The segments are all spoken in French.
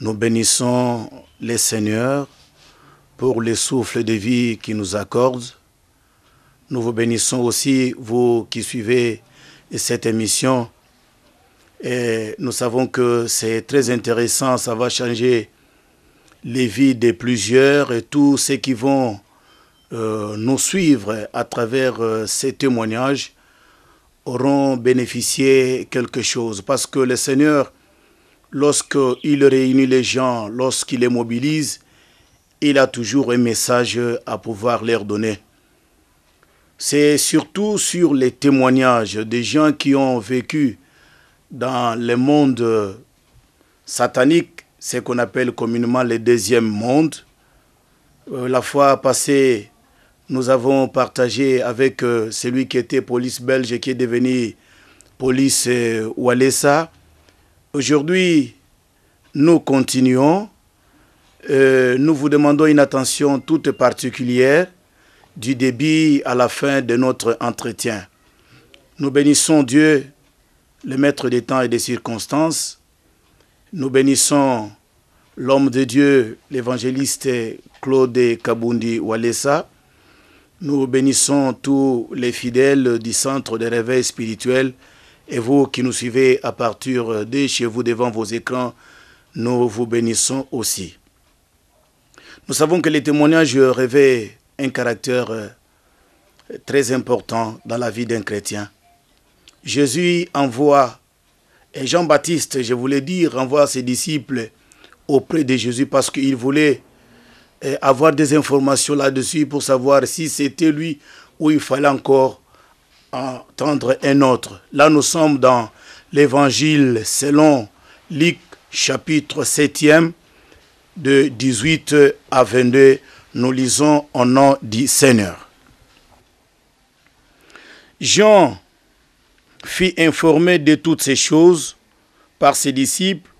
Nous bénissons les seigneurs pour le souffle de vie qui nous accorde. Nous vous bénissons aussi, vous qui suivez cette émission. Et nous savons que c'est très intéressant, ça va changer les vies de plusieurs et tous ceux qui vont euh, nous suivre à travers euh, ces témoignages auront bénéficié quelque chose. Parce que le Seigneur lorsqu'il réunit les gens, lorsqu'il les mobilise, il a toujours un message à pouvoir leur donner. C'est surtout sur les témoignages des gens qui ont vécu dans le monde satanique, ce qu'on appelle communément le deuxième monde. Euh, la fois passée, nous avons partagé avec euh, celui qui était police belge et qui est devenu police euh, Walesa Aujourd'hui, nous continuons. Euh, nous vous demandons une attention toute particulière du début à la fin de notre entretien. Nous bénissons Dieu, le maître des temps et des circonstances. Nous bénissons l'homme de Dieu, l'évangéliste Claude Kabundi Walesa. Nous bénissons tous les fidèles du centre de réveil spirituel et vous qui nous suivez à partir de chez vous devant vos écrans, nous vous bénissons aussi. Nous savons que les témoignages revêtent un caractère euh, très important dans la vie d'un chrétien. Jésus envoie, et Jean-Baptiste, je voulais dire, envoie ses disciples auprès de Jésus parce qu'il voulait euh, avoir des informations là-dessus pour savoir si c'était lui ou il fallait encore entendre un autre. Là, nous sommes dans l'évangile selon Luc chapitre 7e de 18 à 22. Nous lisons au nom du Seigneur. Jean fut informé de toutes ces choses par ses disciples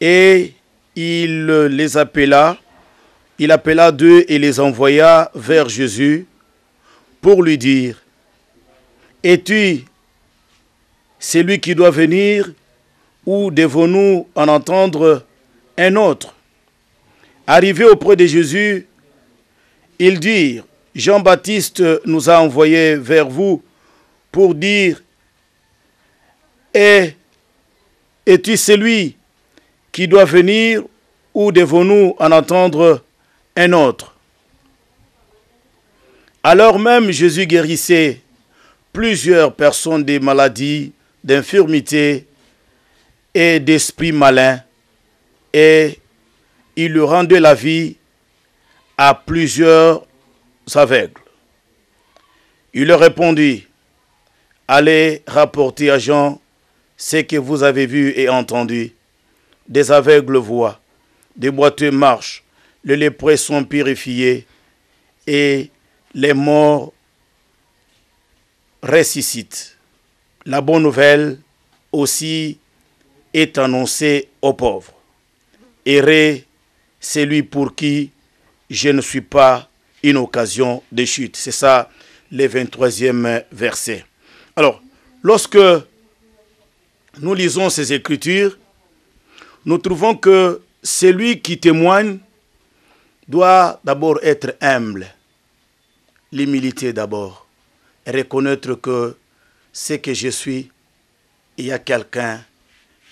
et il les appela, il appela deux et les envoya vers Jésus pour lui dire, es-tu celui qui doit venir ou devons-nous en entendre un autre? Arrivé auprès de Jésus, ils dirent, Jean-Baptiste nous a envoyés vers vous pour dire, Et es-tu celui qui doit venir ou devons-nous en entendre un autre? Alors même Jésus guérissait plusieurs personnes des maladies, d'infirmités et d'esprits malins, et il rendait la vie à plusieurs aveugles. Il leur répondit, allez rapporter à Jean ce que vous avez vu et entendu. Des aveugles voient, des boiteux marchent, les lépreux sont purifiés et les morts ressuscite. La bonne nouvelle aussi est annoncée aux pauvres. Erré, c'est lui pour qui je ne suis pas une occasion de chute. C'est ça le 23e verset. Alors, lorsque nous lisons ces écritures, nous trouvons que celui qui témoigne doit d'abord être humble. L'humilité d'abord reconnaître que ce que je suis, il y a quelqu'un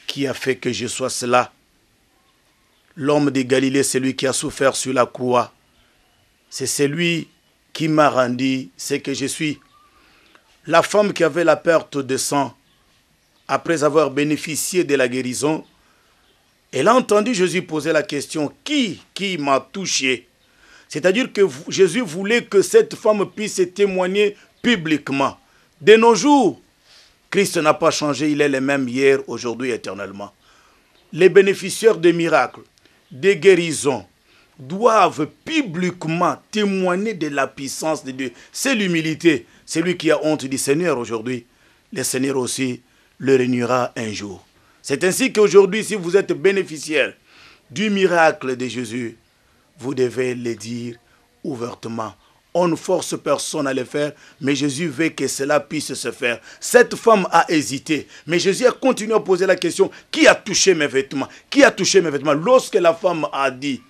qui a fait que je sois cela. L'homme de Galilée, celui qui a souffert sur la croix, c'est celui qui m'a rendu ce que je suis. La femme qui avait la perte de sang, après avoir bénéficié de la guérison, elle a entendu Jésus poser la question, qui, qui m'a touché? C'est-à-dire que Jésus voulait que cette femme puisse témoigner publiquement. De nos jours, Christ n'a pas changé, il est le même hier, aujourd'hui, éternellement. Les bénéficiaires des miracles, des guérisons, doivent publiquement témoigner de la puissance de Dieu. C'est l'humilité. Celui qui a honte du Seigneur aujourd'hui, le Seigneur aussi le réunira un jour. C'est ainsi qu'aujourd'hui, si vous êtes bénéficiaire du miracle de Jésus, vous devez le dire ouvertement on ne force personne à le faire, mais Jésus veut que cela puisse se faire. Cette femme a hésité, mais Jésus a continué à poser la question, qui a touché mes vêtements? Qui a touché mes vêtements? Lorsque la femme a dit,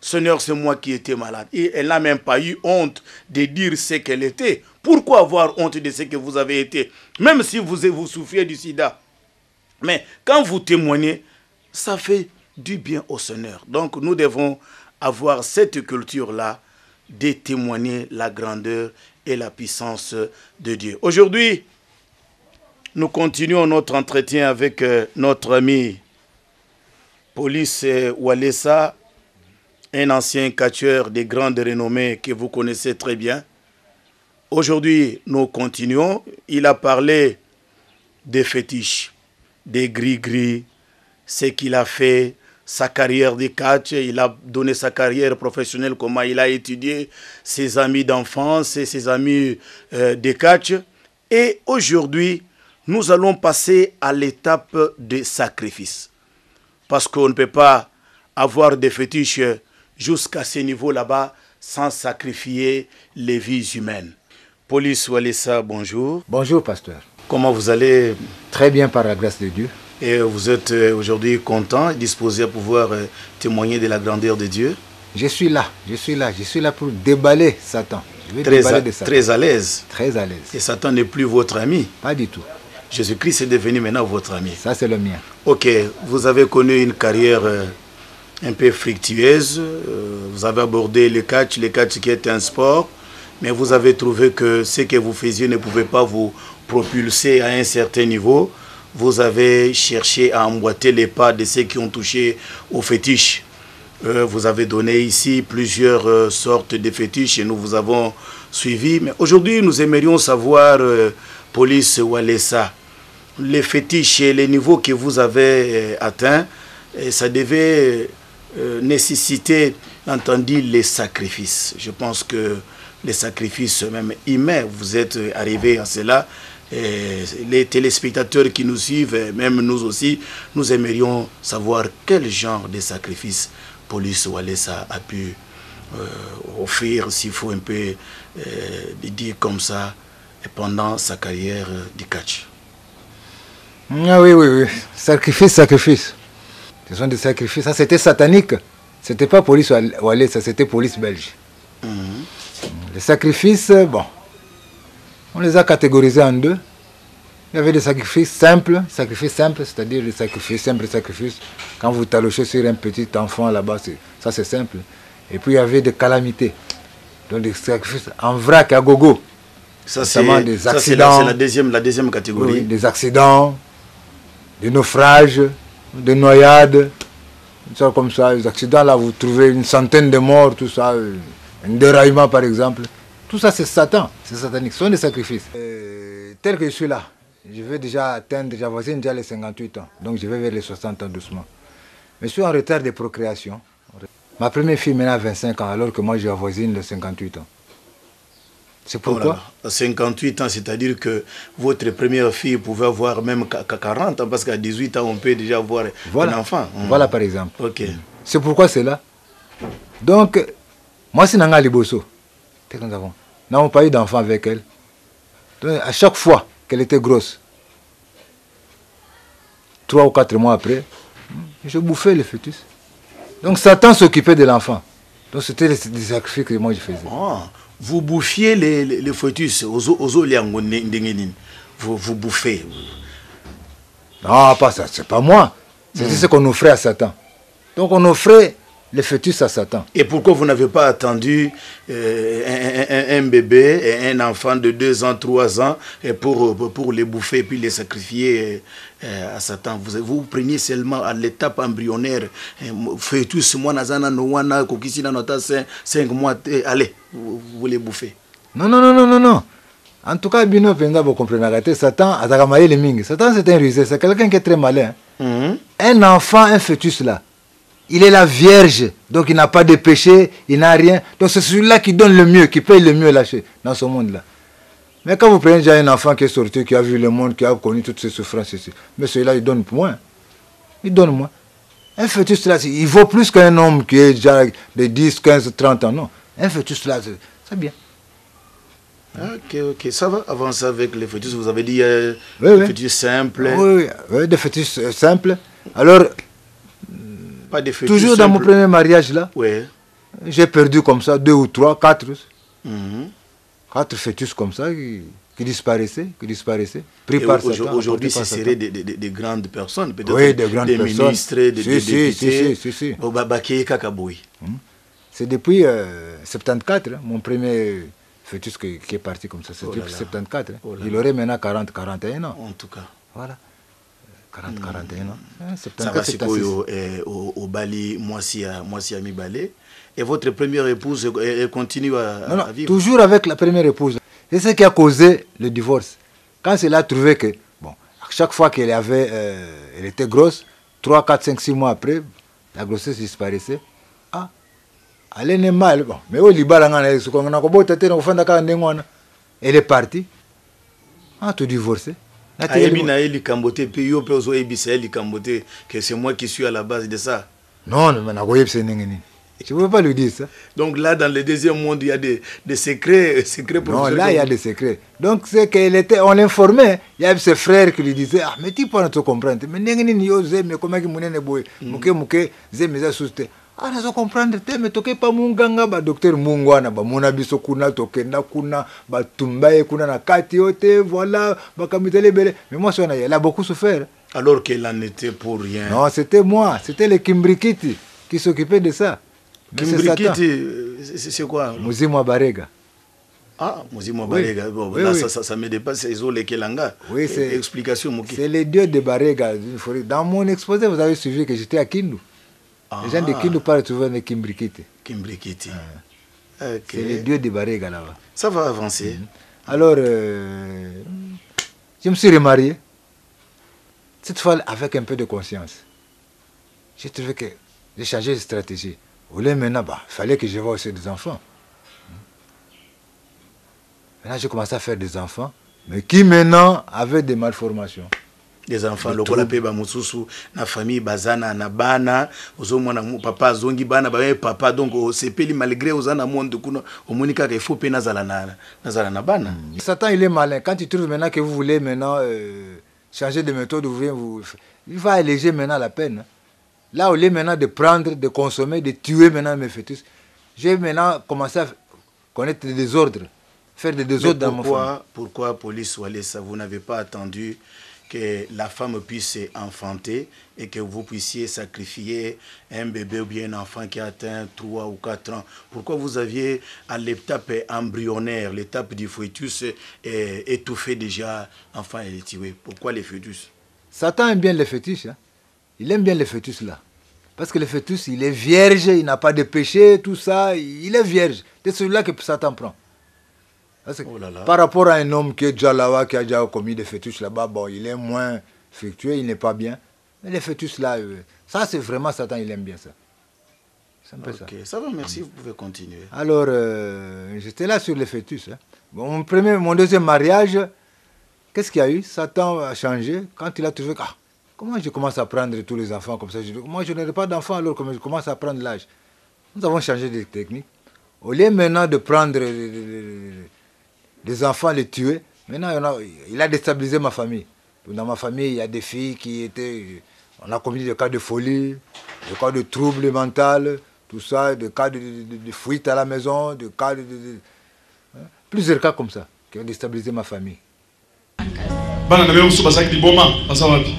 Seigneur, c'est moi qui étais malade. Et elle n'a même pas eu honte de dire ce qu'elle était. Pourquoi avoir honte de ce que vous avez été? Même si vous, vous souffriez du sida. Mais quand vous témoignez, ça fait du bien au Seigneur. Donc nous devons avoir cette culture-là de témoigner la grandeur et la puissance de Dieu. Aujourd'hui, nous continuons notre entretien avec euh, notre ami Police Walesa, un ancien catcheur de grande renommée que vous connaissez très bien. Aujourd'hui, nous continuons. Il a parlé des fétiches, des gris-gris, ce qu'il a fait, sa carrière de catch, il a donné sa carrière professionnelle, comment il a étudié, ses amis d'enfance et ses amis euh, de catch. Et aujourd'hui, nous allons passer à l'étape de sacrifice. Parce qu'on ne peut pas avoir des fétiches jusqu'à ce niveau là-bas sans sacrifier les vies humaines. Police Walissa, bonjour. Bonjour, pasteur. Comment vous allez? Très bien, par la grâce de Dieu. Et vous êtes euh, aujourd'hui content et disposé à pouvoir euh, témoigner de la grandeur de Dieu? Je suis là, je suis là, je suis là pour déballer Satan. Je vais très, déballer à, de Satan. très à l'aise. Très à l'aise. Et Satan n'est plus votre ami? Pas du tout. Jésus-Christ est devenu maintenant votre ami. Ça, c'est le mien. Ok, vous avez connu une carrière euh, un peu fructueuse. Vous avez abordé le catch, le catch qui est un sport. Mais vous avez trouvé que ce que vous faisiez ne pouvait pas vous propulser à un certain niveau. Vous avez cherché à emboîter les pas de ceux qui ont touché aux fétiches. Euh, vous avez donné ici plusieurs euh, sortes de fétiches et nous vous avons suivi. Mais aujourd'hui, nous aimerions savoir, euh, police Walesa, les fétiches et les niveaux que vous avez atteints, ça devait nécessiter, entendu, les sacrifices. Je pense que les sacrifices même humains, vous êtes arrivé à cela. Et les téléspectateurs qui nous suivent, et même nous aussi, nous aimerions savoir quel genre de sacrifice Police Walesa a pu euh, offrir, s'il faut un peu euh, le dire comme ça, pendant sa carrière de catch. Ah oui, oui, oui. Sacrifice, sacrifice. Ce sont des sacrifices. Ça, c'était satanique. C'était pas police Walais, ça c'était police belge. Mhm. Les sacrifices, bon, on les a catégorisés en deux. Il y avait des sacrifices simples, sacrifices simples, c'est-à-dire des sacrifices simples, sacrifices. Quand vous talochez sur un petit enfant là-bas, ça c'est simple. Et puis il y avait des calamités. Donc des sacrifices en vrac, à gogo. Ça, c'est des accidents. c'est la deuxième, la deuxième catégorie. Oui, des accidents, des naufrages, des noyades, ça comme ça. Les accidents, là, vous trouvez une centaine de morts, tout ça, un déraillement par exemple. Tout ça, c'est Satan, c'est satanique, ce sont des sacrifices. Euh, tel que je suis là, je vais déjà atteindre, j'avoisine déjà les 58 ans, donc je vais vers les 60 ans doucement. Mais je suis en retard de procréation. Ma première fille maintenant a 25 ans, alors que moi, j'avoisine les 58 ans. C'est Oh là pourquoi là, à 58 ans, c'est-à-dire que votre première fille pouvait avoir même qu'à- qu'à 40 ans, parce qu'à 18 ans, on peut déjà avoir voilà. un enfant. Mhm. Voilà par exemple. Ok. C'est pourquoi c'est là. Donc, moi, c'est Nanga Liboso. Qu'est-ce que nous avons? N'avons pas eu d'enfant avec elle. Donc, à chaque fois qu'elle était grosse, trois ou quatre mois après, je bouffais le fœtus. Donc, Satan s'occupait de l'enfant. Donc, c'était des sacrifices que moi je faisais. Ah, vous bouffiez les, les, les fœtus, vous, vous bouffez. Non, pas ça, c'est pas moi. C'était ce qu'on offrait à Satan. Donc, on offrait le fœtus à Satan. Et pourquoi vous n'avez pas attendu euh, un, un- un bébé et un enfant de 2 ans, 3 ans et pour, pour, les bouffer et puis les sacrifier euh, à Satan? Vous vous preniez seulement à l'étape embryonnaire. Fœtus, moi, nazana, no wana, kokisi, nanota, 5 mois, allez, vous, vous les bouffez. Non, non, non, non, non, non. En tout cas, Bino vous comprenez, Satan. Satan, c'est un rusé, c'est quelqu'un qui est très malin. Mhm. Un enfant, un fœtus là, il est la vierge, donc il n'a pas de péché, il n'a rien. Donc c'est celui-là qui donne le mieux, qui paye le mieux là, chez- dans ce monde-là. Mais quand vous prenez déjà un enfant qui est sorti, qui a vu le monde, qui a connu toutes ces souffrances ici, mais celui-là, il donne moins. Il donne moins. Un fœtus là, il vaut plus qu'un homme qui est déjà de 10, 15, 30 ans. Non. Un fœtus là, c'est bien. Ok, ok, ça va avancer avec les fœtus. Vous avez dit euh, Oui, oui. fœtus simples, Oui, oui, oui, des fœtus euh, simples. Alors, pas des fœtus toujours dans mon premier mariage là, Ouais. j'ai perdu comme ça deux ou trois, quatre, Mhm. quatre fœtus comme ça qui, qui disparaissaient, qui disparaissaient, pris Et par Aujourd'hui, ce seraient des, des- des- des grandes personnes, peut-être Oui, des grandes des personnes. ministres, des, Si, des si, députés. si, si, si, si. Au Babaké Kakaboui. C'est depuis euh, 74, hein, mon premier fœtus qui, qui est parti comme ça. C'est Oh depuis là. 74. hein. Oh là Il là. aurait maintenant 40, 41 ans. En tout cas. Voilà. 40, 41 ans. Hein, Ça 74, va 76. sikoyo eh, au, Bali, Moissi à Mibale. Et votre première épouse, elle, continue à, Non, non, à vivre. toujours avec la première épouse. C'est ce qui a causé le divorce. Quand elle a trouvé que, bon, à chaque fois qu'elle avait, euh, elle était grosse, 3, 4, 5, 6 mois après, la grossesse disparaissait. Ah, elle est mal. Bon, mais au Liban, elle est partie. Ah, tout divorcé. Ayebi na ye likambo te mpe yo mpe ozoyebisa ye likambo te que c'est moi qui suis à la base de ça Non, mais nakoyebisa ndenge nini? Je ne peux pas lui dire ça. donc là dans le deuxième monde il y a des, des secrets secrets Non, là, il y a des secrets. Donc, c'est qu'elle était, on l'informait. Il y avait ses frères qui lui disaient, ah, mais tu peux te comprendre. Mais comment ki nazo comprendre te, mais toke pa munganga, ba docteur mungwana, ba muna biso kuna, tokenda kuna, ba tumbaye kuna na kati yote, voilà, ba kamitele bele. Mais moi, ça, elle a beaucoup souffert. alors qu'elle en était pour rien Non, c'était moi, c'était les Kimbrikiti qui s'occupaient de ça. Kimbrikiti, c'est quoi? Muzimu wa Barega. ah mozimo Oui. balega bon, Oui, là oui. ça, ça, ça me dépasse ezolekelanga Oui, c'est- explication moki C'est les dieux de Barega. Dans mon exposé, vous avez suivi que j'étais à Kindu. Les gens de Ah. Kindu parlent souvent de Kimbrikiti. Kimbrikiti Ok. C'est les dieux de Barega là-bas. ça va avancer Alors, euh, je me suis remarié. Cette fois, avec un peu de conscience. J'ai trouvé que j'ai changé de stratégie. Au lieu maintenant, bah, il fallait que je voie aussi des enfants. Maintenant, j'ai commencé à faire des enfants, mais qui maintenant avaient des malformations. Des enfants lokola mpe bamosusu na famille baza na na bana ozomona papa azongi bana baye papa donc osepeli malgré oza na monde kuna omoni kaka ifo mpe nazala na, nazala na bana Satan, il est malin. Quand il trouve maintenant que vous voulez maintenant euh, changer de méthode, vous vous, il va alléger maintenant la peine. Là, au lieu maintenant de prendre, de consommer, de tuer maintenant mes fœtus, j'ai maintenant commencé à connaître des désordres, faire des désordres dans mon pourquoi, pourquoi police Walesa, vous n'avez pas attendu que la femme puisse enfanter et que vous puissiez sacrifier un bébé ou bien un enfant qui atteint 3 ou 4 ans Pourquoi vous aviez à l'étape embryonnaire, l'étape du fœtus, eh, étouffé déjà l'enfant et tué Pourquoi les fœtus Satan aime bien les fœtus. hein. Il aime bien les fœtus là. Parce que le fœtus, il est vierge, il n'a pas de péché, tout ça, il est vierge. C'est celui-là que Satan prend. Oh là là. Par rapport à un homme qui est déjà là-bas, qui a déjà commis des fœtus là-bas, bon, il est moins fructueux, il n'est pas bien. Mais les fœtus là, euh, ça c'est vraiment Satan, il aime bien ça. C'est un peu ça. Ok, ça va, merci, vous pouvez continuer. Alors, euh, j'étais là sur les fœtus. hein. Bon, mon, premier, mon deuxième mariage, qu'est-ce qu'il y a eu? Satan a changé quand il a trouvé ah, comment je commence à prendre tous les enfants comme ça? Je dis, Moi, je n'aurai pas d'enfants alors que je commence à prendre l'âge. Nous avons changé de technique. Au lieu maintenant de prendre des, des enfants, les tuer, maintenant il a, il a déstabilisé ma famille. Dans ma famille, il y a des filles qui étaient. On a commis des cas de folie, des cas de troubles mentaux, tout ça, des cas de, de- de- de fuite à la maison, des cas de, de- de- hein, plusieurs cas comme ça qui ont déstabilisé ma famille. bana na bino mosusu bazalaki liboma baza wapi?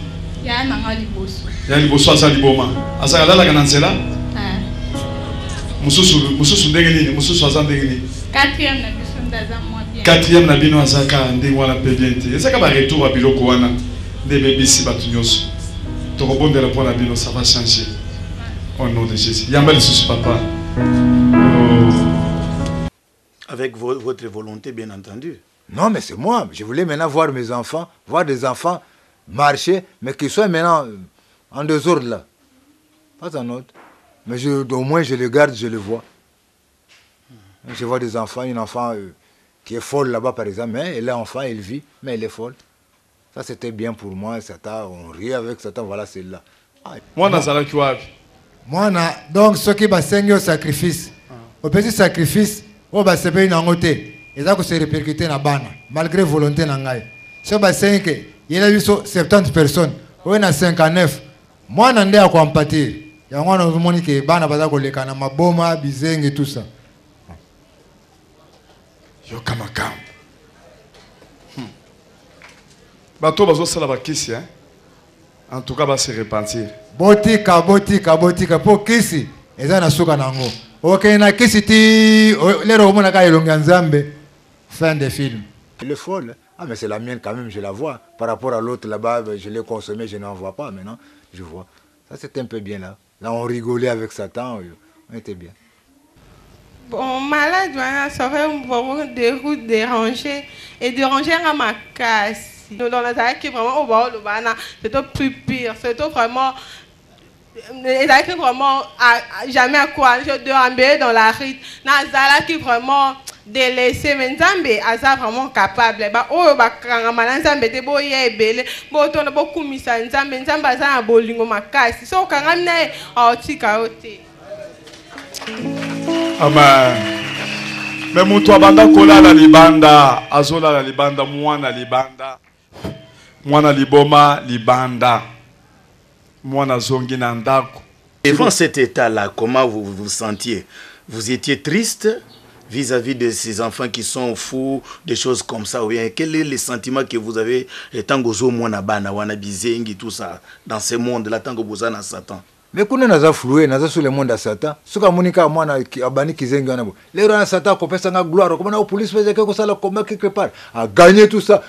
Ya nanga liboso. Ya liboso aza liboma. Azalaka alalaka na nzela? Mosusu mosusu ndenge nini? Mosusu aza ndenge nini? Quatrième na bino azaka ndenge wana mpe bien te ezaka baretour ya biloko wana nde ebebisi bato nyonso tokobondela mpo na bino ça va changer au nom de jésus yamba lisusu papa Oh. Avec vo- votre volonté, bien entendu. Non, mais c'est moi. Je voulais maintenant voir mes enfants, voir des enfants marcher, mais qu'ils soient maintenant euh, en désordre là. Pas en autre. Mais je, au moins, je les garde, je les vois. Je vois des enfants, une enfant euh, qui est folle là-bas, par exemple. Mais elle est enfant, elle vit, mais elle est folle. Ça, c'était bien pour moi. Satan, on rit avec Satan, voilà celle-là. Ah, mwana azalaki wapi? Mwana donc soki basengi yo sacrifice opesi sacrifice oyo basepeli nango te eza kose répercute na bana malgré volonté na ngai so basenke yela biso 70 personnes oyo na 59 mwana nde akoampatir yango wana ozomoni ke bana baza koleka na maboma tout ça yoka makambo Hmm. bato bazosala bakisi hein? en tout cas base repentir botika botika botika mpo kisi eza na suka na yango okende na kisi ti lero omonaka elongi ya nzambe fin de film folle. hein. Ah, mais c'est la mienne quand même, je la vois. Par rapport à l'autre là-bas, ben, je l'ai consommé, je n'en vois pas maintenant. Je vois. Ça, c'était un peu bien là. Là, on rigolait avec Satan. On était bien. Bon, malade, voilà, ça fait vraiment des routes dérangées et déranger à ma casse. Nous, dans la salle qui est vraiment au bord c'est tout plus pire, c'est vraiment. Là, qui vraiment, à- jamais à quoi, je dois embêter dans la rite. Nazala qui vraiment délaissé, mais Nzambe, Aza vraiment capable. Bah, oh, bah, kangama, Nzambe, te bo ye ebele, bo tona bo kumisa Nzambe, Nzambe aza bolingo makasi. So, kangami na ye, aotika yo te. Amen. Me moto abanda kolala libanda azolala libanda mwana libanda. Mwana liboma libanda. Mwana azongi na ndako. Devant cet état-là, comment vous vous sentiez? Vous étiez triste vis-à-vis de ces enfants qui sont fous, des choses comme ça ou bien Quel est le sentiment que vous avez étant gozo mwana bana wana tout ça dans ce monde là tant que vous êtes Satan? Me kuna naza flue naza sur le monde ya satan soki amoni kaka mwana abandi kizengi wana bo lero wana satan akopesanga gloire okomona o polise pezeke kosala combat quelque part aganye tout ça.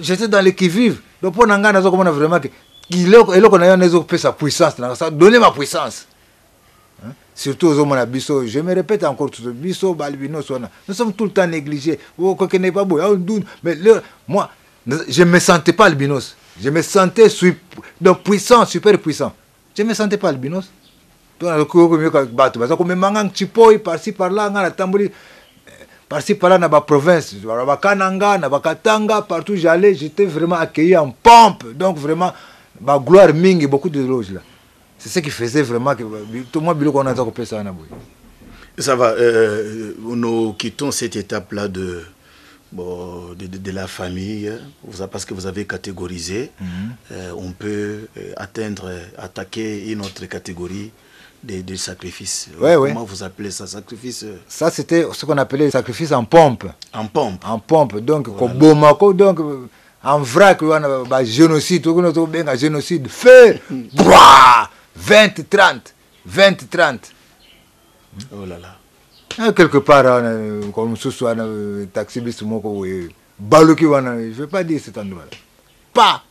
J'étais dans les qui vive. Donc mpo na ngai naza komona vraiment ke eloko na yo wana ezopesa puissance na sa donner ma puissance. Hein? surtout ozomona biso je me répète encore tout biso balbinos wana nous sommes tout le temps négligés. Oh, kokende pa boye mais le, moi je me sentais pas albinos. Je me sentais donc puissant super puissant je me sentais pas albinos tonakoyoka bato baza komemanga ntipoi parci parla nga natamboli eh, parci parla na baprovince na bakananga na bakatanga partout j'allais j'étais vraiment accueilli en pompe donc vraiment bagloire mingi beaucoup de loges là c'est ce qui faisait vraiment que mwa biloko wana aza kopesa wana boye Ça va, euh, nous quittons cette étape-là de, bon, de, de- de la famille, parce que vous avez catégorisé. Euh, on peut euh, atteindre, attaquer une autre catégorie des, des sacrifices. Ouais, ouais. Comment vous appelez ça Sacrifice? Ça c'était ce qu'on appelait le sacrifice en pompe en pompe. en pompe donc donc euh, en vrac wana bagénocide tokona tobenga génocide feu bra 20 30 20 30 Oh là là. Ah, quelque part kwa mosusu wana euh, taxi bis moko wana je vais pas dire cet endroit là pas.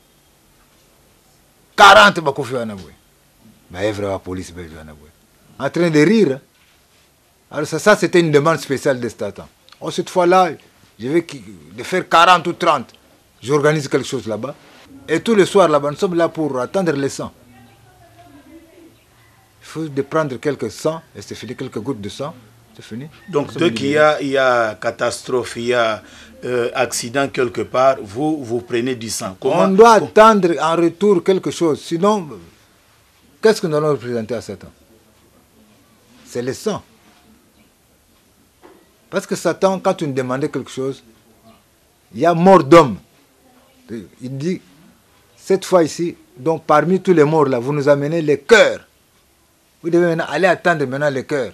40 bakofi wana boye baevre ba police belge wana en train de rire alors ça, ça c'était une demande spéciale de Satan oh, cette fois là je vais de faire 40 ou 30 j'organise quelque chose là-bas. Et tous les soirs là-bas nous sommes là pour attendre le sang il faut de prendre quelques sang et c'est fini quelques gouttes de sang fini Donc, dès qu'il y a, il y a catastrophe, il y a euh, accident quelque part, vous, vous prenez du sang. On doit attendre en retour quelque chose. Sinon, qu'est-ce que nous allons représenter à Satan? C'est le sang. Parce que Satan, quand tu nous demandais quelque chose, il y a mort d'homme. Il dit, cette fois ici, donc parmi tous les morts là, vous nous amenez les cœurs. Vous devez maintenant aller attendre maintenant les cœurs.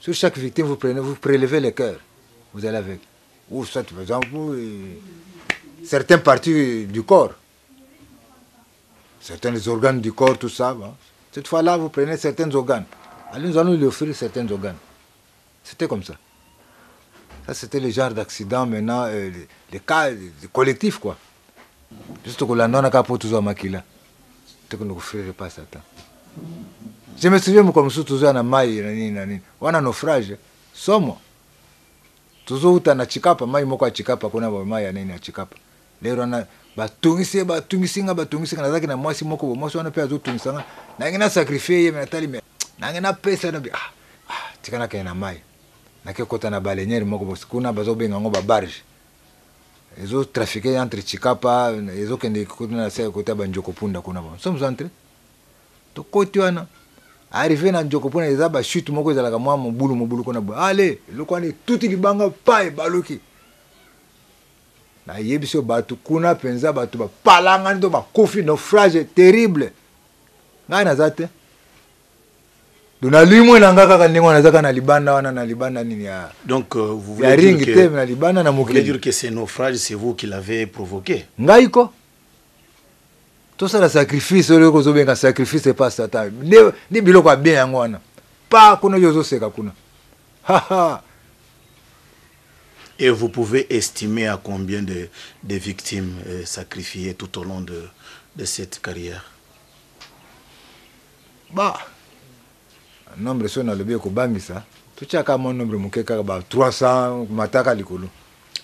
Sur chaque victime, vous, prenez, vous prélevez les cœurs. Vous allez avec. Ou soit, par exemple, certaines parties du corps. Certains organes du corps, tout ça. Cette fois-là, vous prenez certains organes. Allez, nous allons lui offrir certains organes. C'était comme ça. Ça, c'était le genre d'accident maintenant, euh, les, les cas euh, collectifs, quoi. Juste que l'on a pour tout ça, que nous offrirait pas Satan. Souviens comme ça, toujours na mai, na nini, na nini. Wana naufrage, somo. tozouta na chikapa mai moko ya chikapa kuna bamai ya nini ya chikapa. Lero wana batungisi batungisi nga batungisi nga nazaki na mwasi moko mwasi wana mpe azotungisa nga nange nasakrifie ye me natali me nange napesa nabi ah, ah, tika nakende na mai nake kota na balenyere moko bosi kuna bazobenga yango babarge ezotrafike entre chikapa ezokende kuna na se kote ya banjoko punda kuna ba. Sommes entré tokoti wana arrivé na njoko mpona eza bachute moko ezalaka mwa mobulu mobulu kuna boye. Ale eloko wana etuti libanga pa ebaluki nayebi so bato kuna mpenza bato bapalangani to bakufi naufrage terrible. Ngai naza te. Do nalimwe na ngai kaka ndenge wana naza kaka na libanda wana na libanda nini ya Donc, euh, vous ya voulez dire ringi te na libanda na mokili. dire que ces naufrages, c'est vous qui l'avez provoqué? Ngai ko tosala sacrifice oyo kozobenga sacrifice epa satan. Nde biloko abien yango wana. Pa kuna oyo ozoseka kuna. Et vous pouvez estimer à combien de, de victimes euh, sacrifiées tout au long de, de cette carrière? Ba nombre so nalobi ekobangisa totiaka mwa nombre moke kaka ba 300 mataka likolo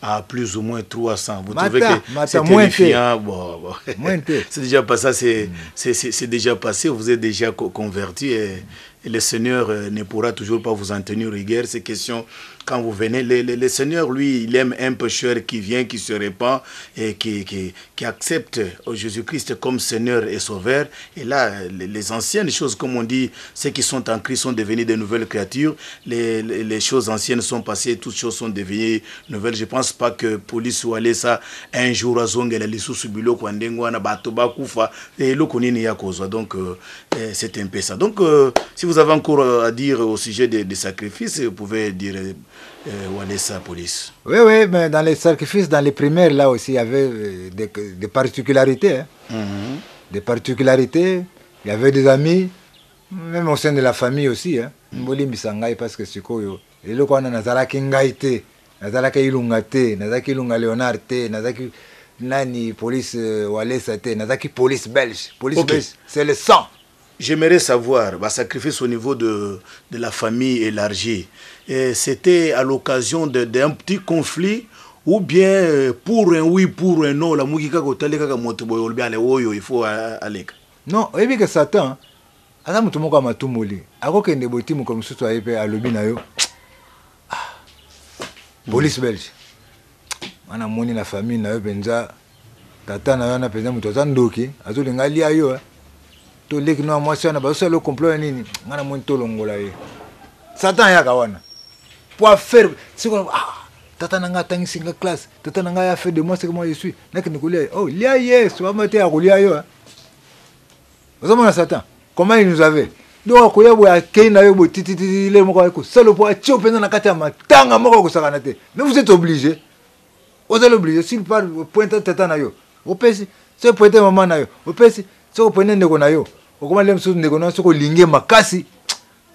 à plus ou moins 300. Vous Mata, trouvez que c'est moins terrifiant bon, bon. C'est déjà passé, c'est- c'est déjà passé, vous êtes déjà co- converti et, et le Seigneur euh, ne pourra toujours pas vous en tenir rigueur. C'est question, quand vous venez, le, Seigneur, lui, il aime un pécheur qui vient, qui se répand et qui, accepte euh, Jésus-Christ comme Seigneur et Sauveur. Et là, les, anciennes choses, comme on dit, ceux qui sont en Christ sont devenus de nouvelles créatures. Les, choses anciennes sont passées, toutes choses sont devenues nouvelles. Je pense pas que police ou aller ça un jour azongela lisusu biloko ya ndenge wana bato bakufa eloko nini ya kozwa donc euh, eh, c'est un peu ça donc euh, si vous avez encore euh, à dire au sujet des sacrifices vous pouvez dire euh, Walesa police oui oui mais dans les sacrifices dans les primaires là aussi il y avait euh, des, des particularités hein. Mhm. des particularités il y avait des amis même au sein de la famille aussi hein. mbolimbisa ngai parce que sikoyo eloko wana nazalaki ngai te nazalaki ilunga te nazalaki ilunga léonard te nazalaki nani police euh, walesa te nazalaki police belge police belge c'est le sang J'aimerais savoir, bah, sacrifice au niveau de, la famille élargie, Et c'était à l'occasion d'un petit conflit ou bien euh, pour un oui, pour un non, la mugika kotale kaka moto boyo olobi, ale oyo, il faut euh, aller. non oyebi ke satan aza moto moko ya matumboli akokende boti mokolo mosusu aye mpe alobi na yo "Ah, police belge wana moni na famille na yo mpenza tata na yo wana mpenza moto aza ndoki azolinga alia yo eh. Toleki no ya mwasi wana bazosala complot ya nini? Ngai na moni tolongola ye. Satan ayaka wana. Po afaire siko ah, tata na ngai atangisi nga classe tata na ngai afaire de moi seke moi je suis. Nakende kolia ye. Oh lia ye soama te ya kolia yo ozomona satan comment il nous avait? Donc akoya boye akei na yo boye titititi lere moko akosala mpo atie mpenza na kati ya matanga moko akosakana te. Mais vous êtes obligé. Ozali obligé. S'il part pointe tata na yo opesi soki pointe mama na yo opesi soki opointe ndeko na yo okoma le mosusu ndeko makasi?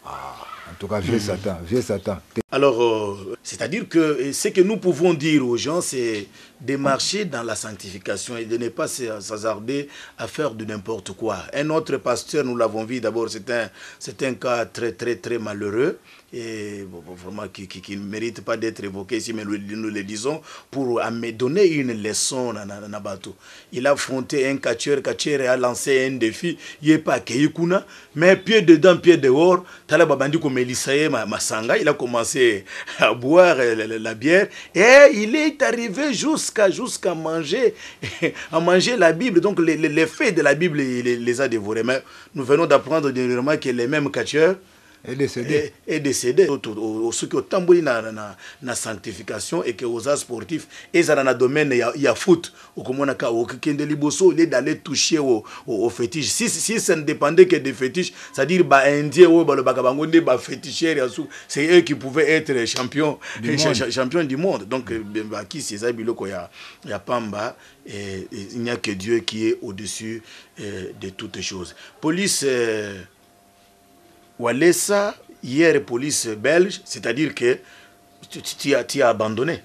Ah, en tout cas vieux satan vieux satan. Alors, euh, c'est-à-dire que ce que nous pouvons dire aux gens, c'est de marcher dans la sanctification et de ne pas s'hasarder à faire de n'importe quoi. Un autre pasteur, nous l'avons vu d'abord, c'est un, c'est un cas très, très, très malheureux vraiment qui, qui, qui ne mérite pas d'être évoqué ici, mais nous, le disons pour me donner une leçon na, na, na bateau. Il a affronté un catcheur, catcheur a lancé un défi, il n'est pas accueilli kuna, mais pied dedans, pied dehors, il a commencé à boire euh, la, bière et il est arrivé jusqu'à jusqu'à manger, à manger la Bible. Donc les, les, faits de la Bible, il les, les a dévorés. Mais nous venons d'apprendre dernièrement que les mêmes catcheurs est décédé. Est, est décédé ceux qui ont tamboli na, na, na, sanctification aux arts sportifs ezala na domaine ya, ya foot. Okomonaka okende liboso il est d'aller toucher au, au, au fétiche. Si, si ça ne dépendait que des fétiches c'est-à-dire baindien oyo balobaka bango nde ya suku c'est eux qui pouvaient être champion Du champion du monde. Donc euh, bakisi eza biloko ya, ya pamba et, et il n'y a que Dieu qui est au-dessus euh, de toutes choses. Police euh, Walesa, hier, police belge, c'est-à-dire que tu, tu- as, tu as abandonné.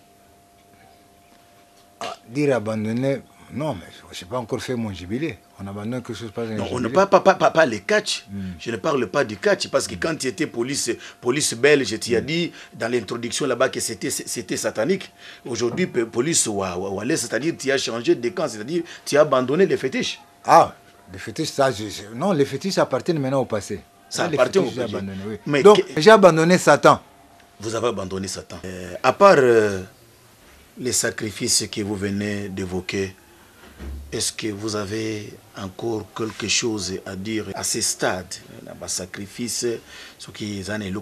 Ah, dire abandonner non mais je n'ai pas encore fait mon jubilé on abandonne quelque chose pas Non, on ne parle pas, pas, pas, pas les catch. Je ne parle pas du catch parce que quand tu étais police, police belge, tu as dit dans l'introduction là-bas que c'était satanique. Aujourd'hui, police c'est-à-dire tu as changé de camp, c'est-à-dire tu as abandonné les fétiches. Ah, les fétiches, ça, je- je- non, les fétiches appartiennent maintenant au passé. Ça appartient au oui. Mais Donc, que- j'ai abandonné Satan. Vous avez abandonné Satan. Euh, à part euh, les sacrifices que vous venez d'évoquer, Est-ce que vous avez encore quelque chose à dire à ce stade?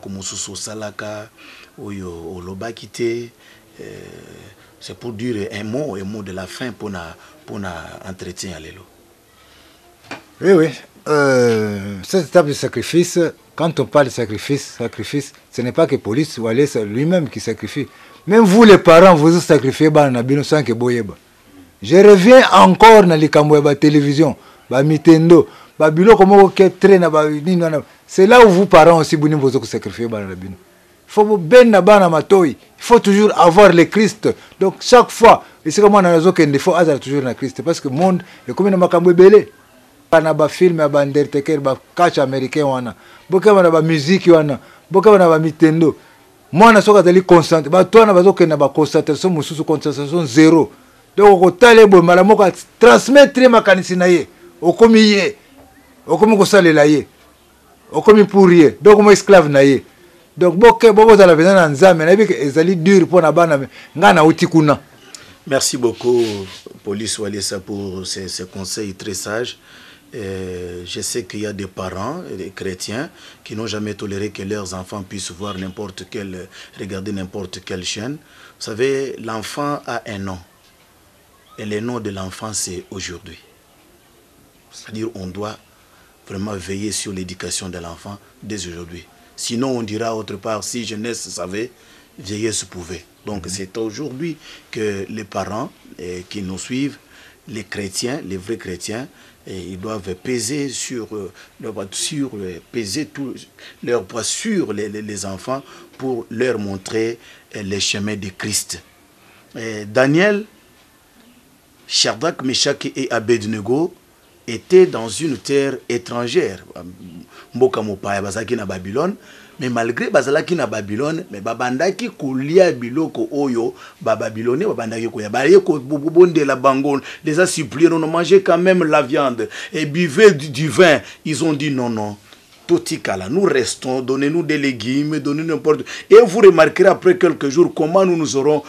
Mosusu osalaka oyo olobaki te euh, c'est pour dire un mot un mot de la fin mpona mpona entretien lelo Oui, oui. Euh, cette étape de sacrifice, quand on parle de sacrifice, sacrifice, ce n'est pas que police ou aller lui-même qui sacrifie. Même vous, les parents, vous vous sacrifiez na bino sans que boyeba. Je reviens encore na likambo ya ba télévision, ba mitendo, ba biloko moko. C'est là où vous parents aussi vous vous sacrifier bana na bino. Il faut ben na bana. Il faut toujours avoir le Christ. Donc chaque fois, et c'est comme on a raison qu'il faut toujours na Christ parce que le monde est comme na makambo ebele? Na bafilme ya baundertaker bakache américain wana. Bokeba na bamiziki wana. Bokeba na bamitendo mwana soki azali concentre bato wana bazokende na baconcentration mosusu concentration zéro. Donc okotala eboye mala moko atransmettre makanisi na ye. Okomi ye. Okomi kosalela ye. Okomi pour ye. Donc mo esclave na ye. Donc boke bozala mpenza na nzambe nayebi ke ezali dur mpo na bana ngai nauti kuna. Merci beaucoup, Police Walesa, pour ces, ces conseils très sages. Euh, je sais qu'il y a des parents, des chrétiens, qui n'ont jamais toléré que leurs enfants puissent voir n'importe quel, regarder n'importe quelle chaîne. Vous savez, l'enfant a un nom. Et le nom de l'enfant, c'est aujourd'hui. C'est-à-dire, on doit vraiment veiller sur l'éducation de l'enfant dès aujourd'hui. Sinon, on dira autre part, si jeunesse savait, vieillesse pouvait. Donc, c'est aujourd'hui que les parents eh, qui nous suivent, les chrétiens, les vrais chrétiens, ils doivent peser sur, euh, sur peser tout leur poids sur les, les- enfants pour leur montrer euh, les chemins de Christ. Daniel, Shadrach, Meshach et Abednego étaient dans une terre étrangère. Mboka mopaya Babylone, mais malgré bazalaki na Babylone, mais babandaki kolia biloko oyo babandaki les a quand même la viande et du, vin. Ils ont dit non non. Totikala, nous restons, donnez-nous des légumes, donnez-nous n'importe. Et vous remarquerez après quelques jours comment nous, aurons,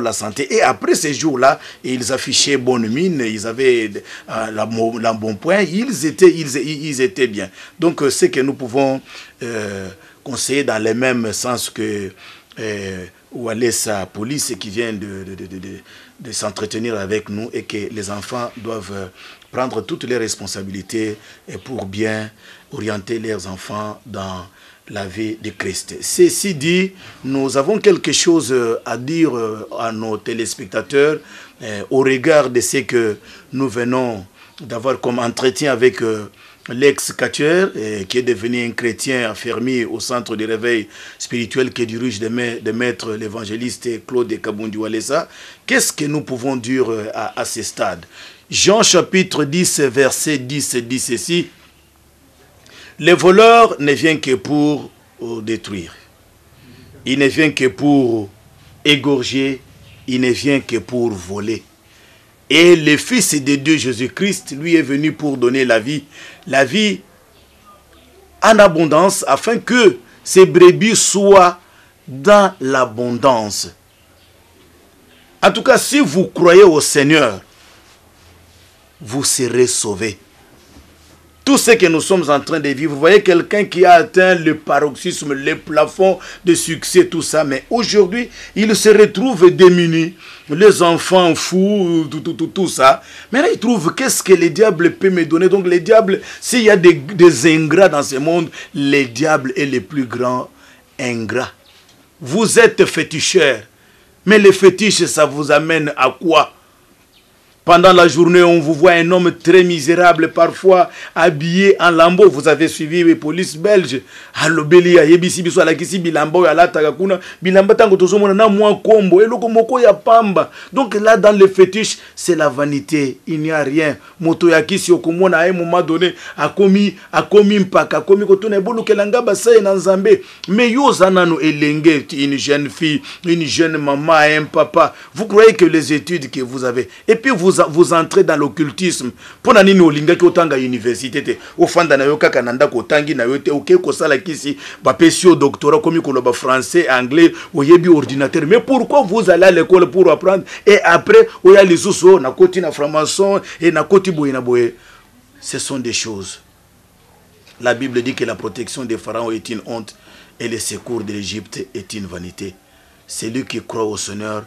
la santé. Et après ces jours-là, ils affichaient bonne mine, ils avaient euh, bon point, ils étaient bien. Donc, euh, c'est que nous pouvons euh, conseiller dans le même sens que euh, Walesa Police qui vient de, de, de, de, s'entretenir avec nous et que les enfants doivent euh, prendre toutes les responsabilités pour bien orienter leurs enfants dans la vie de Christ. Ceci dit, nous avons quelque chose euh, à dire euh, à nos téléspectateurs au regard de ce que nous venons d'avoir comme entretien avec l'ex-catcheur, euh, qui est devenu un chrétien affermi au centre de réveil spirituel que dirige de maître l'évangéliste Claude Kabundi Walesa. Qu'est-ce que nous pouvons dire euh, à, à ce stade? Jean chapitre 10, verset 10 dit ceci. Le voleur ne vient que pour euh, détruire. Il ne vient que pour égorger. Il ne vient que pour voler. Et le Fils de Dieu Jésus-Christ, lui, est venu pour donner la vie. La vie en abondance afin que ces brebis soient dans l'abondance. En tout cas, si vous croyez au Seigneur, vous serez sauvés. Tout ce que nous sommes en train de vivre, vous voyez quelqu'un qui a atteint le paroxysme, le plafond de succès, tout ça, mais aujourd'hui, il se retrouve démuni. Les enfants fous, tout, tout, tout, ça. Mais là, il trouve qu'est-ce que le diable peut me donner? Donc, le diable, s'il y a des, des ingrats dans ce monde, le diable est le plus grand ingrat. Vous êtes féticheur. Mais le fétiche, ça vous amène à quoi? Pendant la journée, on vous voit un homme très misérable, parfois habillé en lambeau. Vous avez suivi les polices belges. alobeli ayebisi biso alakisi bilamba oyo alataka kuna. Bilamba ntango tozomona na mwa nkombo eloko moko ya pamba. Donc là dans le fétiche c'est la vanité. Il n'y a rien. Moto yakisi okomona à un moment donné akomi akomi mpaka akomi kotuna ebolukela nga basaye na nzambe. Mais yo oza nano elenge une jeune fille une jeune maman un papa. Vous croyez que les études que vous avez et puis vous vous, vous entrez dans l'occultisme. Mpona nini olingaki otanga université te? Ofanda na yo kaka na ndako otangi na yo te okei kosala kisi. Bapesi yo doctorat komi koloba français anglais oyebi ordinateur. Mais pourquoi vous allez à l'école pour apprendre? Et après oya lisusu oyo nakoti na franc-maçon e nakoti boye na boye. Ce sont des choses. La bible dit que la protection des pharaons est une honte et le secours de l'égypte est une vanité. Celui qui croit au seigneur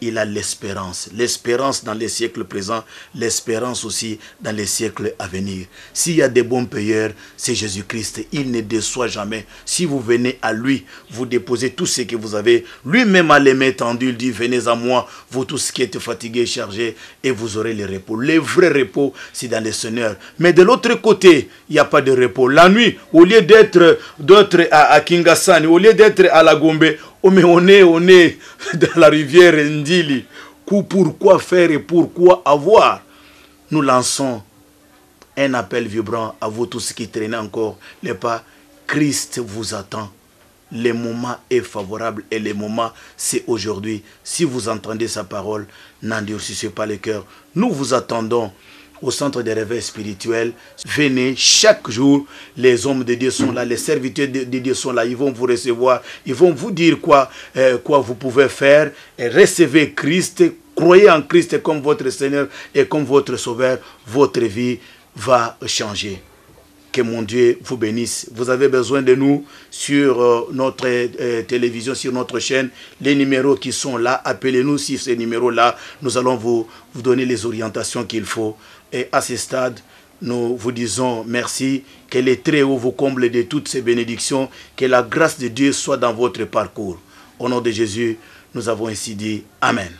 il a l'espérance. L'espérance dans les siècles présents, l'espérance aussi dans les siècles à venir. S'il y a des bons payeurs, c'est Jésus-Christ. Il ne déçoit jamais. Si vous venez à lui, vous déposez tout ce que vous avez. Lui-même a les mains tendues, il dit, venez à moi, vous tous qui êtes fatigués, chargés, et vous aurez le repos. Le vrai repos, c'est dans le Seigneur. Mais de l'autre côté, il n'y a pas de repos. La nuit, au lieu d'être à, à au lieu d'être à la Gombe, Mais on est, on est dans la rivière Ndili. Pourquoi faire et pourquoi avoir? Nous lançons un appel vibrant à vous tous qui traînez encore les pas. Christ vous attend. Le moment est favorable et le moment c'est aujourd'hui. Si vous entendez sa parole, n'endurcissez pas le cœur. Nous vous attendons au centre des réveils spirituels. Venez chaque jour, les hommes de Dieu sont là, les serviteurs de, Dieu sont là, ils vont vous recevoir, ils vont vous dire quoi, euh, quoi vous pouvez faire. Recevez Christ, croyez en Christ comme votre Seigneur et comme votre Sauveur, votre vie va changer. Que mon Dieu vous bénisse. Vous avez besoin de nous sur euh, notre euh, télévision, sur notre chaîne. Les numéros qui sont là, appelez-nous sur ces numéros-là. Nous allons vous, vous donner les orientations qu'il faut. Et à ce stade, nous vous disons merci, que les très haut vous comble de toutes ces bénédictions, que la grâce de Dieu soit dans votre parcours. Au nom de Jésus, nous avons ainsi dit Amen.